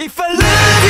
If I love